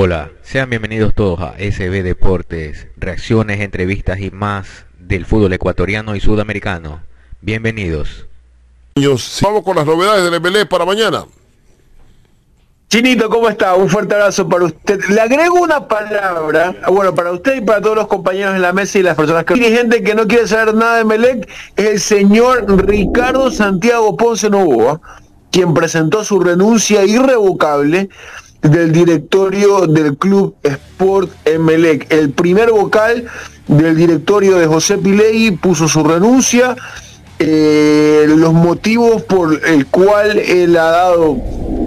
Hola, sean bienvenidos todos a SB Deportes, reacciones, entrevistas y más del fútbol ecuatoriano y sudamericano. Bienvenidos. Vamos con las novedades del MLE para mañana. Chinito, ¿cómo está? Un fuerte abrazo para usted. Le agrego una palabra, bueno, para usted y para todos los compañeros en la mesa y las personas que... dirigente que no quiere saber nada de Melec es el señor Ricardo Santiago Ponce Novoa, quien presentó su renuncia irrevocable del directorio del Club Sport Emelec. El primer vocal del directorio de José Pilegui puso su renuncia. Eh, los motivos por el cual él ha dado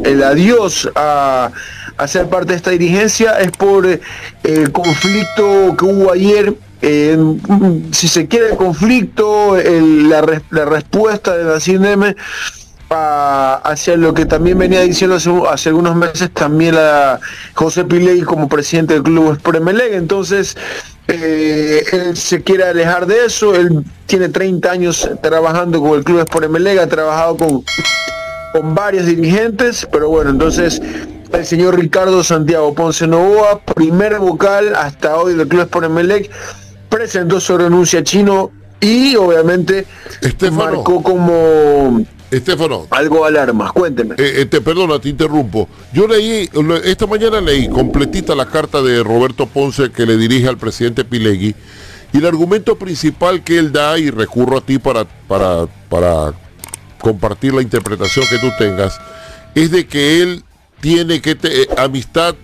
el adiós a, a ser parte de esta dirigencia es por el conflicto que hubo ayer si se quiere el conflicto, la, respuesta de la Hacia lo que también venía diciendo hace, algunos meses también la José Piley como presidente del club Spremeleg. Entonces, eh, él se quiere alejar de eso. Él tiene 30 años trabajando con el club Spremeleg, ha trabajado con, con varios dirigentes, pero bueno, entonces el señor Ricardo Santiago Ponce Novoa, primer vocal hasta hoy del club Spremeleg, presentó su renuncia chino y obviamente marcó como Estefano. Algo alarma, cuénteme. Eh, te perdona, te interrumpo. Yo leí, esta mañana leí completita la carta de Roberto Ponce que le dirige al presidente Pilegui. Y el argumento principal que él da, y recurro a ti para, para, para compartir la interpretación que tú tengas, es de que él tiene que tener amistad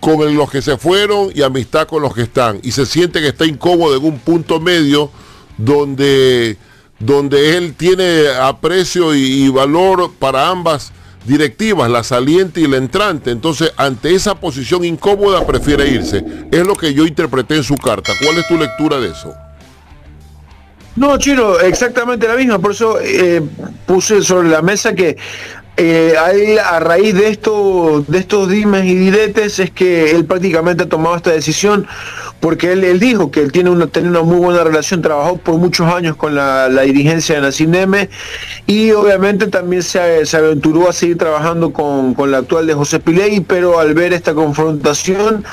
con los que se fueron y amistad con los que están. Y se siente que está incómodo en un punto medio donde donde él tiene aprecio y, valor para ambas directivas, la saliente y la entrante. Entonces, ante esa posición incómoda, prefiere irse. Es lo que yo interpreté en su carta. ¿Cuál es tu lectura de eso? No, Chino, exactamente la misma. Por eso eh, puse sobre la mesa que eh, a, raíz de, esto, de estos dimes y diretes es que él prácticamente ha tomado esta decisión porque él, dijo que él tiene una, tiene una muy buena relación, trabajó por muchos años con la, dirigencia de la CINEME y obviamente también se, aventuró a seguir trabajando con, la actual de José Piley, pero al ver esta confrontación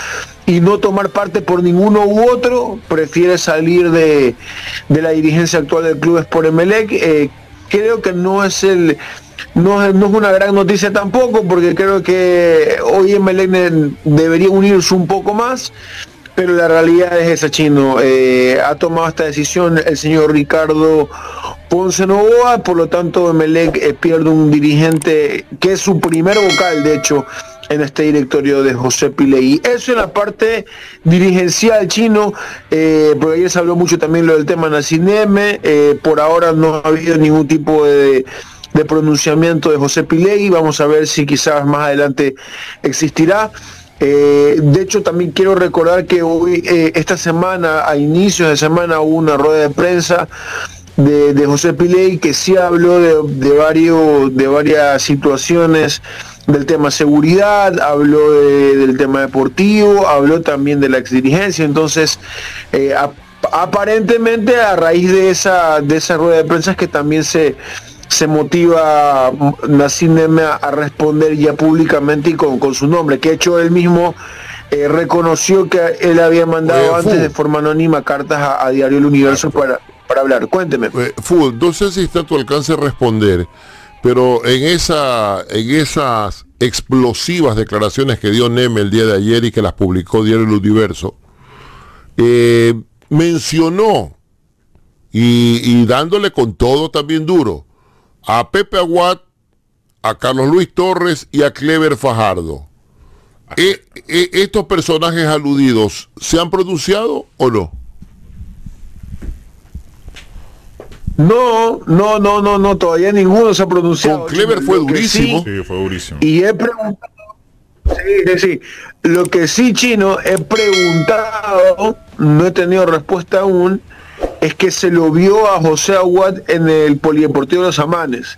y no tomar parte por ninguno u otro, prefiere salir de, la dirigencia actual del club Sport Emelec. Eh, creo que no es el no, es una gran noticia tampoco, porque creo que hoy Emelec debería unirse un poco más, pero la realidad es esa, Chino. Eh, ha tomado esta decisión el señor Ricardo Ponce Novoa, por lo tanto Emelec eh, pierde un dirigente que es su primer vocal, de hecho, en este directorio de José Pilei. Eso en la parte dirigencial chino, eh, porque ayer se habló mucho también lo del tema Nacineme, eh, por ahora no ha habido ningún tipo de, pronunciamiento de José Pilei, vamos a ver si quizás más adelante existirá. Eh, de hecho, también quiero recordar que hoy, esta semana, a inicios de semana, hubo una rueda de prensa de, José Pilei que sí habló de, varios, de varias situaciones del tema seguridad, habló del tema deportivo, habló también de la exdirigencia, entonces eh, aparentemente a raíz de esa, de esa rueda de prensa es que también se, se motiva Nacine a, responder ya públicamente y con, su nombre, que hecho él mismo eh, reconoció que él había mandado antes de forma anónima cartas a, Diario El Universo para, para hablar. Cuénteme. Eh, no sé si está a tu alcance responder. Pero en, esa, en esas explosivas declaraciones que dio Neme el día de ayer y que las publicó Diario El Universo, eh, mencionó y, dándole con todo también duro a Pepe Aguat, a Carlos Luis Torres y a Clever Fajardo. Eh, eh, ¿Estos personajes aludidos se han pronunciado o no? No, no, no, no, no, todavía ninguno se ha pronunciado. Con Clever fue durísimo. Sí, fue durísimo. Y he preguntado, sí, sí, sí. Lo que sí, Chino, he preguntado, no he tenido respuesta aún, es que se lo vio a José Aguad en el Polideportivo de los Amanes.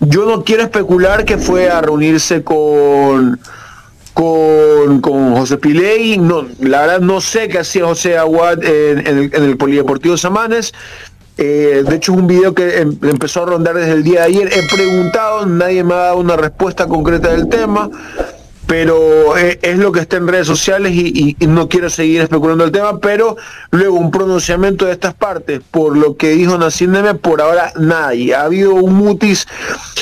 Yo no quiero especular que fue a reunirse con con, con José Piley, no, la verdad no sé qué hacía José Aguad en, el, en el Polideportivo Samanes, eh, de hecho, es un video que em, empezó a rondar desde el día de ayer. He preguntado, nadie me ha dado una respuesta concreta del tema. Pero eh, es, lo que está en redes sociales y, no quiero seguir especulando el tema, pero luego un pronunciamiento de estas partes, por lo que dijo Nacindeme, por ahora nadie. Ha habido un mutis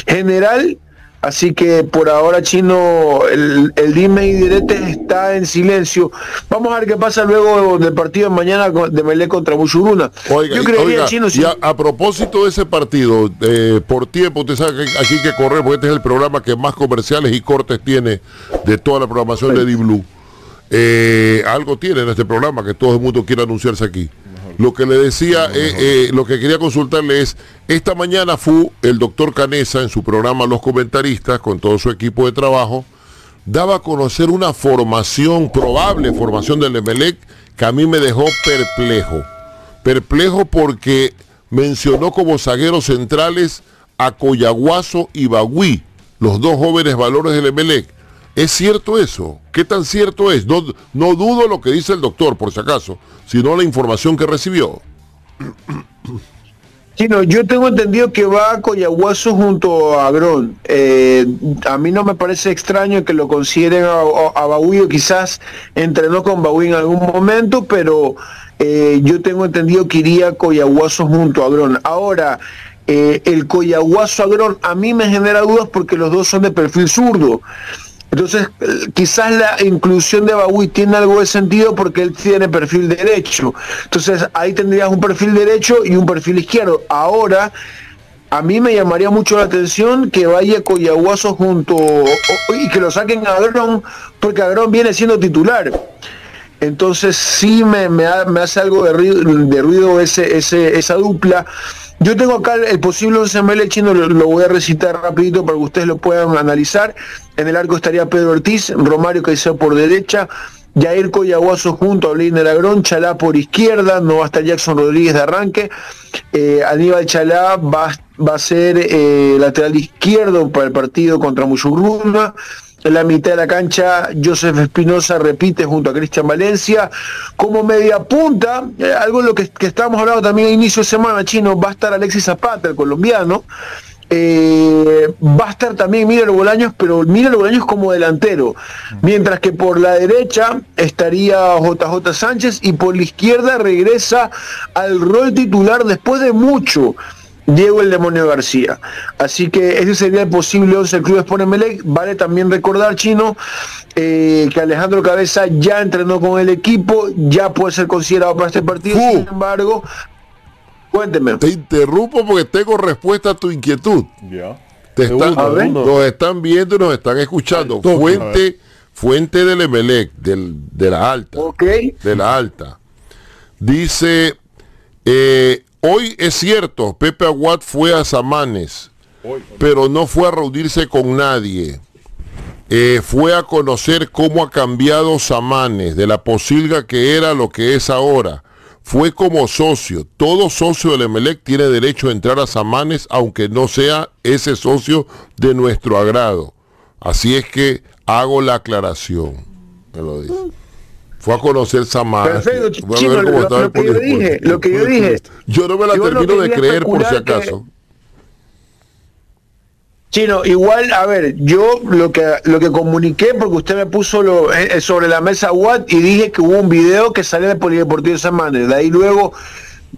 general Así que por ahora, Chino, el, dime y direte está en silencio. Vamos a ver qué pasa luego del partido de mañana de Melé contra Bushuruna. Yo creería, Chino, a, propósito de ese partido, eh, por tiempo, usted sabe que aquí hay que correr, porque este es el programa que más comerciales y cortes tiene de toda la programación de D-Blue. Eh, algo tiene en este programa que todo el mundo quiere anunciarse aquí. Lo que le decía, eh, eh, lo que quería consultarle es, esta mañana fue el doctor Canesa en su programa Los Comentaristas, con todo su equipo de trabajo, daba a conocer una formación, probable formación del Emelec, que a mí me dejó perplejo. Perplejo porque mencionó como zagueros centrales a Coyaguazo y Bagüí, los dos jóvenes valores del Emelec. ¿Es cierto eso? ¿Qué tan cierto es? No, no dudo lo que dice el doctor, por si acaso, sino la información que recibió. Chino, yo tengo entendido que va a Coyahuaso junto a Agrón. Eh, a mí no me parece extraño que lo consideren a, a, quizás entrenó con Baúl en algún momento, pero eh, yo tengo entendido que iría Coyahuaso junto a Agrón. Ahora, eh, el Coyahuaso Agrón a mí me genera dudas porque los dos son de perfil zurdo. Entonces, quizás la inclusión de Baúl tiene algo de sentido porque él tiene perfil derecho. Entonces, ahí tendrías un perfil derecho y un perfil izquierdo. Ahora, a mí me llamaría mucho la atención que vaya Coyahuaso junto y que lo saquen a Agrón, porque Agrón viene siendo titular. Entonces sí me, hace algo de ruido, ese, esa dupla. Yo tengo acá el posible 11 ML chino, lo, voy a recitar rapidito para que ustedes lo puedan analizar. En el arco estaría Pedro Ortiz, Romario Caicedo por derecha, Jair Coyaguazo junto a Bliner Agrón, Chalá por izquierda, no va a estar Jackson Rodríguez de arranque, eh, Aníbal Chalá va, va a ser eh, lateral izquierdo para el partido contra Musurruna, en la mitad de la cancha, Joseph Espinosa repite junto a Cristian Valencia. Como media punta, eh, algo en lo que, estábamos hablando también a inicio de semana, chino, va a estar Alexis Zapata, el colombiano. Eh, va a estar también Miguel Bolaños, pero Miguel Bolaños como delantero. Mientras que por la derecha estaría JJ Sánchez y por la izquierda regresa al rol titular después de mucho Diego el Demonio García. Así que ese sería el posible 11 del Club Sport Emelec. Vale también recordar, Chino, eh, que Alejandro Cabeza ya entrenó con el equipo, ya puede ser considerado para este partido. Sin embargo, cuénteme. Te interrumpo porque tengo respuesta a tu inquietud. Ya. Te están, nos están viendo y nos están escuchando. fuente, fuente del Emelec, del, de la alta. De la alta. Dice, eh, Hoy es cierto, Pepe Aguad fue a Samanes, pero no fue a reunirse con nadie. Eh, fue a conocer cómo ha cambiado Samanes, de la posilga que era lo que es ahora. Fue como socio. Todo socio del Emelec tiene derecho a entrar a Samanes, aunque no sea ese socio de nuestro agrado. Así es que hago la aclaración. Me lo dice fue a conocer Samar. Perfecto, lo, que yo dije, lo que yo dije. Yo no me la termino de creer por si acaso. Chino, igual, a ver, yo lo que lo que comuniqué, porque usted me puso lo, eh, sobre la mesa Watt y dije que hubo un video que salió de Polideportivo Samar. De ahí luego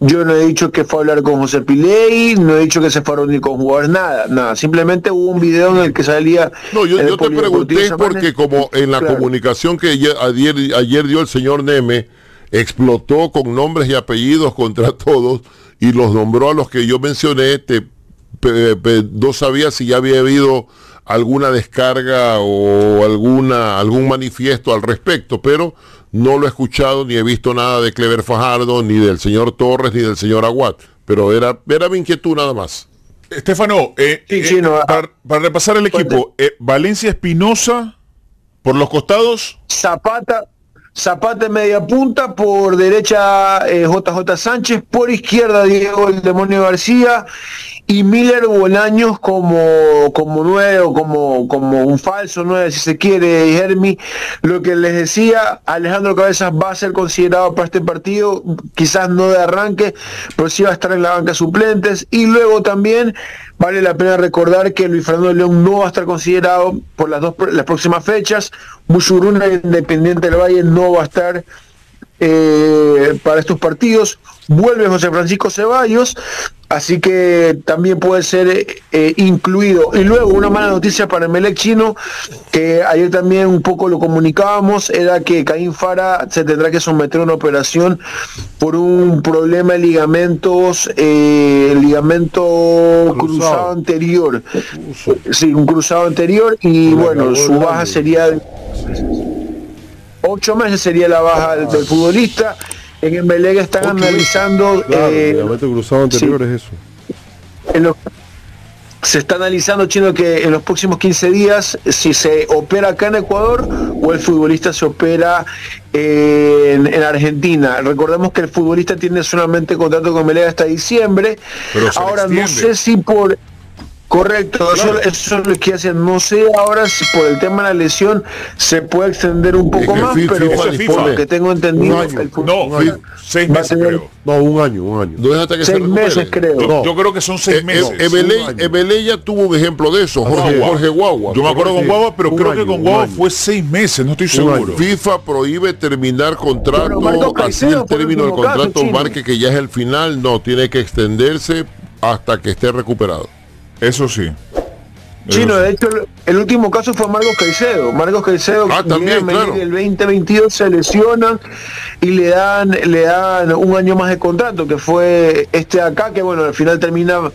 yo no he dicho que fue a hablar con José Piley, no he dicho que se fueron ni con jugadores, nada, nada. Simplemente hubo un video en el que salía. No, yo, te pregunté porque, como en la comunicación que ayer, ayer dio el señor Neme, explotó con nombres y apellidos contra todos y los nombró a los que yo mencioné, te, no sabía si ya había habido alguna descarga o alguna algún manifiesto al respecto, pero no lo he escuchado ni he visto nada de Clever Fajardo, ni del señor Torres, ni del señor Aguat. Pero era, era mi inquietud nada más. Estefano, eh, eh, para, repasar el equipo, eh, Valencia Espinosa por los costados. Zapata, Zapata en media punta, por derecha JJ Sánchez, por izquierda Diego el Demonio García y Miller Bolaños como, como nuevo, como, como un falso nueve, si se quiere, Hermi. Lo que les decía, Alejandro Cabezas va a ser considerado para este partido, quizás no de arranque, pero sí va a estar en la banca suplentes. Y luego también vale la pena recordar que Luis Fernando León no va a estar considerado por las dos las próximas fechas. Musuruna Independiente del Valle no va a estar eh, para estos partidos. Vuelve José Francisco Ceballos, así que también puede ser eh, incluido. Y luego una mala noticia para el Melec chino, que ayer también un poco lo comunicábamos, era que Caín Fara se tendrá que someter a una operación por un problema de ligamentos, eh, ligamento cruzado. anterior. Sí, un cruzado anterior y bueno, su baja sería ocho meses sería la baja del, futbolista. En el Melega están analizando. Eh, cruzado anterior es eso. se está analizando, Chino, que en los próximos 15 días, si se opera acá en Ecuador o el futbolista se opera en, Argentina. Recordemos que el futbolista tiene solamente contrato con Melega hasta diciembre. Ahora no sé si por Correcto, eso, eso, es lo que hacen. No sé ahora si por el tema de la lesión se puede extender un poco más, pero por lo que tengo entendido, el no, seis meses creo. No, un año, un año. No que seis meses creo. Yo, creo que son seis eh, meses. Ebele ya tuvo un ejemplo de eso, Jorge, Jorge Guagua. Yo me acuerdo con Guagua, pero creo que con Guagua fue seis meses, no estoy seguro. FIFA prohíbe terminar contrato, así el término del contrato marque que ya es el final, no, tiene que extenderse hasta que esté recuperado. Eso sí. Chino, de hecho, el, último caso fue Marcos Caicedo. Marcos Caicedo ah, también, claro. el 2022 se lesionan y le dan, le dan un año más de contrato, que fue este acá, que bueno, al final termina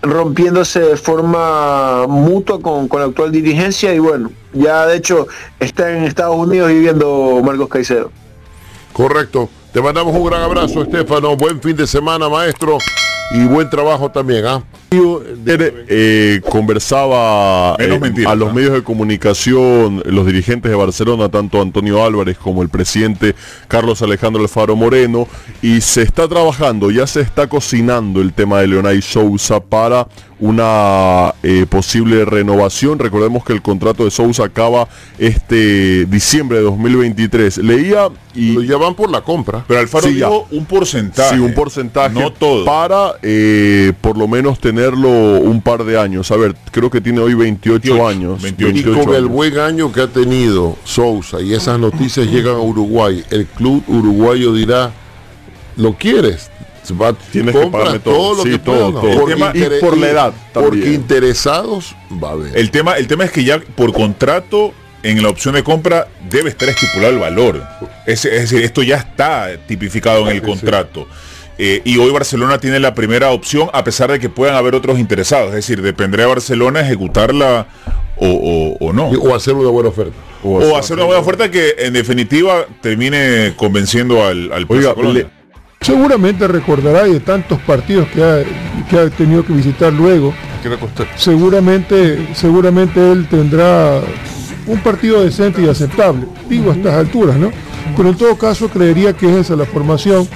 rompiéndose de forma mutua con, con la actual dirigencia y bueno, ya de hecho está en Estados Unidos viviendo Marcos Caicedo. Correcto. Te mandamos un gran abrazo, Estefano. Buen fin de semana, maestro y buen trabajo también. ¿ah? Eh, conversaba eh, a los medios de comunicación, los dirigentes de Barcelona, tanto Antonio Álvarez como el presidente Carlos Alejandro Alfaro Moreno, y se está trabajando, ya se está cocinando el tema de Leonay Sousa para una eh, posible renovación. Recordemos que el contrato de Sousa acaba este diciembre de 2023. Leía y... ya van por la compra. Pero Alfaro dijo un porcentaje. Sí, un porcentaje. No todo. Para eh, por lo menos tenerlo un par de años. A ver, creo que tiene hoy 28, años. 28 y con el buen año que ha tenido Sousa y esas noticias llegan a Uruguay, el club uruguayo dirá, ¿lo quieres? Tienes que pagarme todo, lo que todo, todo. y por la edad porque interesados va a haber. El tema el tema es que ya por contrato en la opción de compra debe estar estipulado el valor. Es, decir esto ya está tipificado en el contrato. Eh, y hoy Barcelona tiene la primera opción a pesar de que puedan haber otros interesados. Es decir dependerá de Barcelona ejecutarla o, no o hacer una buena oferta. O, hacer, una buena oferta que en definitiva termine convenciendo al, al Seguramente recordará de tantos partidos que ha, que ha tenido que visitar luego. Seguramente, seguramente él tendrá un partido decente y aceptable, digo a estas alturas, ¿no? Pero en todo caso creería que es esa la formación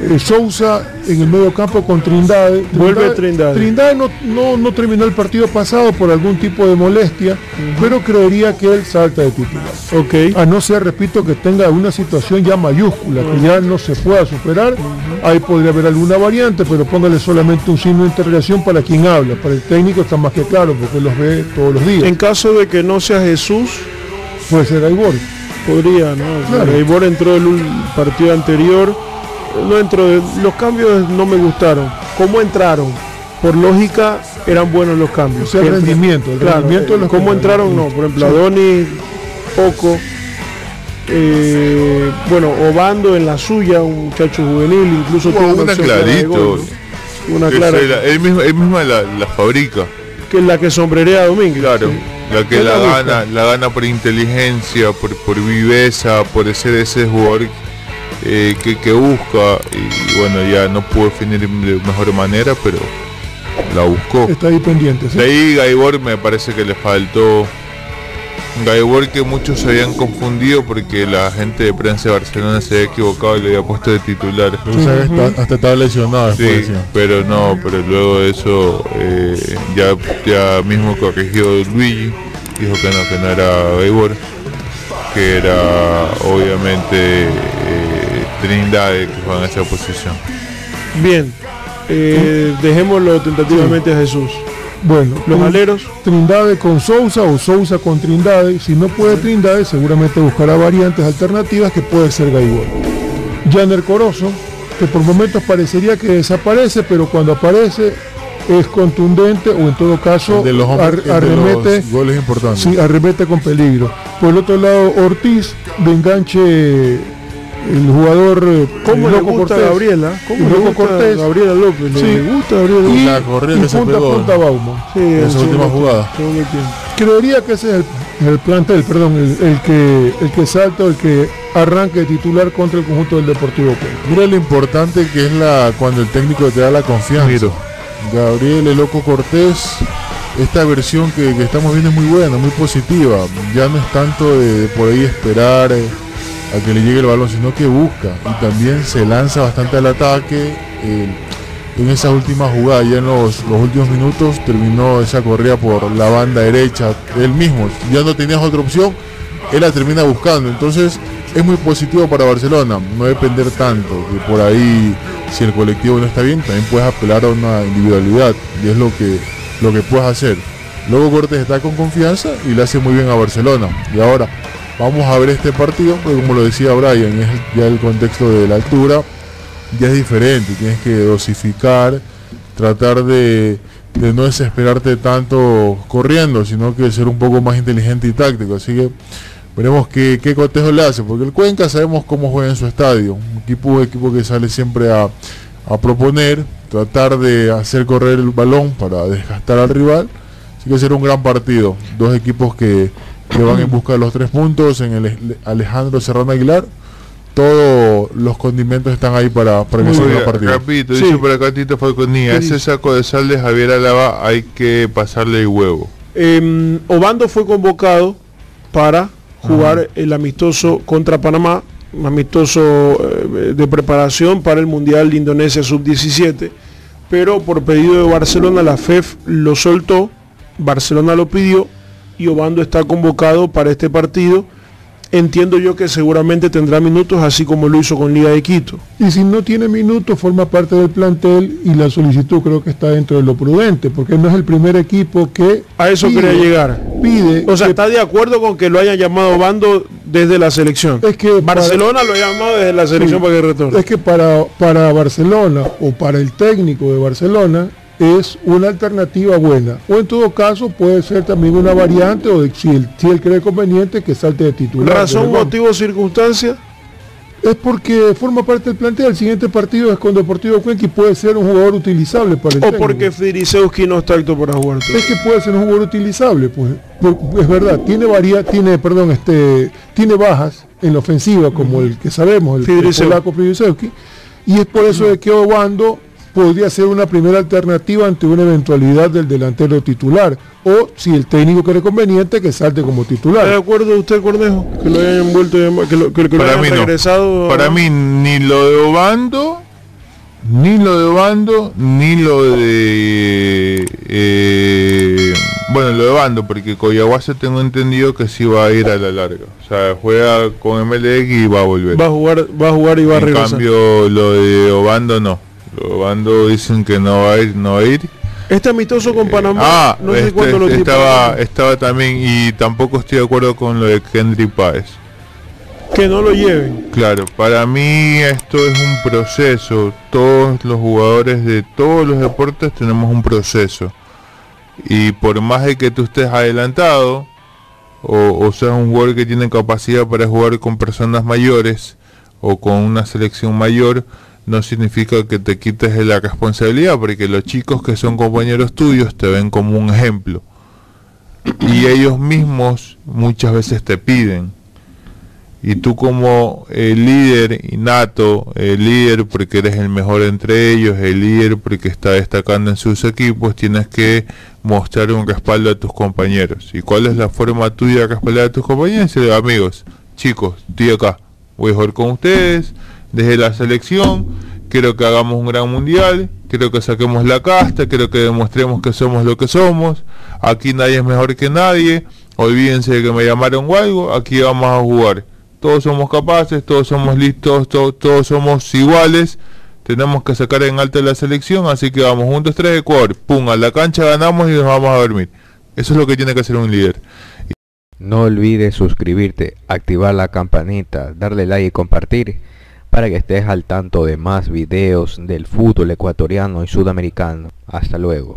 eh, Sousa en el medio campo con Trindade. Vuelve Trindade. Trindade no, no, terminó el partido pasado por algún tipo de molestia, pero creería que él salta de titular. Okay. A no ser, repito, que tenga una situación ya mayúscula, que ya no se pueda superar. Ahí podría haber alguna variante, pero póngale solamente un signo de interrogación para quien habla. Para el técnico está más que claro, porque los ve todos los días. En caso de que no sea Jesús, puede ser Aibor. Podría, ¿no? Aibor entró el partido anterior no entro los cambios no me gustaron. ¿Cómo entraron? Por lógica eran buenos los cambios. el rendimiento, el rendimiento de los ¿Cómo entraron? No, por ejemplo, Adoni poco. Eh, bueno, Obando en la suya, un muchacho juvenil, incluso tuvo una, clarito. Una clara. él mismo, la, la, fabrica. Que es la que sombrerea a Domínguez. Claro. La que la, gana, la gana por inteligencia, por, por viveza, por ser ese jugador eh, que, busca y bueno ya no pudo definir de mejor manera pero la buscó está ahí pendiente ¿sí? de ahí Gaibor me parece que le faltó Gaibor que muchos se habían confundido porque la gente de prensa de Barcelona se había equivocado y le había puesto de titular. hasta, estaba lesionado. Sí, pero no, pero luego de eso eh, ya, ya mismo corrigió Luigi, dijo que no, que no era Gaibor, que era obviamente eh, Trindade que juega en esa posición. Bien, eh, dejémoslo tentativamente a Jesús. Bueno, los aleros. Trindade con Sousa o Sousa con Trindade. Si no puede Trindade, seguramente buscará variantes alternativas que puede ser Gaibor. Janer Corozo, que por momentos parecería que desaparece, pero cuando aparece es contundente o en todo caso de los arremete goles importantes. Sí, arremete con peligro. Por el otro lado, Ortiz de enganche el jugador eh, ¿Cómo le gusta Gabriela? ¿Cómo le gusta Cortés? Gabriela López? Sí. Le gusta Gabriela Y, la corrida que se pegó punta Bauma. Sí, en esa última jugada. Creería que ese es el, plantel, perdón, el, que el que salta, el que arranque de titular contra el conjunto del Deportivo Mira lo importante que es la cuando el técnico te da la confianza. Gabriel el Loco Cortés esta versión que, estamos viendo es muy buena, muy positiva. Ya no es tanto de, por ahí esperar eh, a que le llegue el balón, sino que busca y también se lanza bastante al ataque. en esa última jugada, ya en los, últimos minutos, terminó esa corrida por la banda derecha, él mismo, ya no tenías otra opción, él la termina buscando. Entonces es muy positivo para Barcelona, no depender tanto, que por ahí si el colectivo no está bien, también puedes apelar a una individualidad y es lo que, lo que puedes hacer. Luego Cortés está con confianza y le hace muy bien a Barcelona. Y ahora, Vamos a ver este partido, porque como lo decía Brian, es ya el contexto de la altura, ya es diferente, tienes que dosificar, tratar de, no desesperarte tanto corriendo, sino que ser un poco más inteligente y táctico. Así que veremos qué, qué cotejo le hace, porque el Cuenca sabemos cómo juega en su estadio, un equipo, un equipo que sale siempre a, a proponer, tratar de hacer correr el balón para desgastar al rival. Así que será un gran partido, dos equipos que que van en busca de los tres puntos en el Alejandro Serrano Aguilar. Todos los condimentos están ahí para, para que se partido. Rapidito, sí. dice por acá Tito Falconía, ese saco de sal de Javier Alaba hay que pasarle el huevo. Eh, Obando fue convocado para jugar el amistoso contra Panamá, un amistoso eh, de preparación para el Mundial de Indonesia Sub-17, pero por pedido de Barcelona la FEF lo soltó, Barcelona lo pidió y Obando está convocado para este partido. Entiendo yo que seguramente tendrá minutos así como lo hizo con Liga de Quito. Y si no tiene minutos, forma parte del plantel y la solicitud creo que está dentro de lo prudente, porque no es el primer equipo que... A eso quería llegar. Pide... O sea, está de acuerdo con que lo hayan llamado Obando desde la selección. Es que Barcelona lo ha llamado desde la selección para que retorne. Es que para, para Barcelona o para el técnico de Barcelona, es una alternativa buena. O en todo caso puede ser también una variante o de, si, él, cree conveniente que salte de titular. ¿Razón, motivo, circunstancia? Es porque forma parte del plantel. El siguiente partido es con Deportivo Cuenca y puede ser un jugador utilizable para el O porque Firiseuski no está acto para jugar. Es que puede ser un jugador utilizable, pues. Es verdad, tiene varia, tiene, perdón, este, tiene bajas en la ofensiva, como el que sabemos, el, el polaco y es por eso de que Obando podría ser una primera alternativa ante una eventualidad del delantero titular o si el técnico cree conveniente que salte como titular. ¿Está de acuerdo usted, Cornejo? Que lo hayan vuelto, que lo, que, para mí regresado. Para mí ni lo de Obando, ni lo de Obando, ni lo de eh, bueno, lo de Bando, porque Coyahuasi tengo entendido que sí va a ir a la larga. O sea, juega con MLX y va a volver. Va a jugar, va a jugar y va a regresar. En cambio, lo de Obando no. Bando dicen que no va a ir, no va a ir. Este amistoso con Panamá, ah, no sé cuánto lo estaba, estaba también y tampoco estoy de acuerdo con lo de Kendry Páez. Que no lo lleven. Claro, para mí esto es un proceso. Todos los jugadores de todos los deportes tenemos un proceso. Y por más de que tú estés adelantado, o, o seas un jugador que tiene capacidad para jugar con personas mayores, o con una selección mayor, no significa que te quites la responsabilidad, porque los chicos que son compañeros tuyos te ven como un ejemplo. Y ellos mismos muchas veces te piden. Y tú como el líder innato, el líder porque eres el mejor entre ellos, el líder porque está destacando en sus equipos, tienes que mostrar un respaldo a tus compañeros. ¿Y cuál es la forma tuya de respaldar a tus compañeros? amigos, chicos, estoy acá, voy a jugar con ustedes, desde la selección, quiero que hagamos un gran mundial, quiero que saquemos la casta, quiero que demostremos que somos lo que somos, aquí nadie es mejor que nadie, olvídense de que me llamaron o algo, aquí vamos a jugar. Todos somos capaces, todos somos listos, todos, somos iguales, tenemos que sacar en alta la selección, así que vamos juntos, tres, Ecuador, pum, a la cancha ganamos y nos vamos a dormir. Eso es lo que tiene que hacer un líder. No olvides suscribirte, activar la campanita, darle like y compartir para que estés al tanto de más videos del fútbol ecuatoriano y sudamericano. Hasta luego.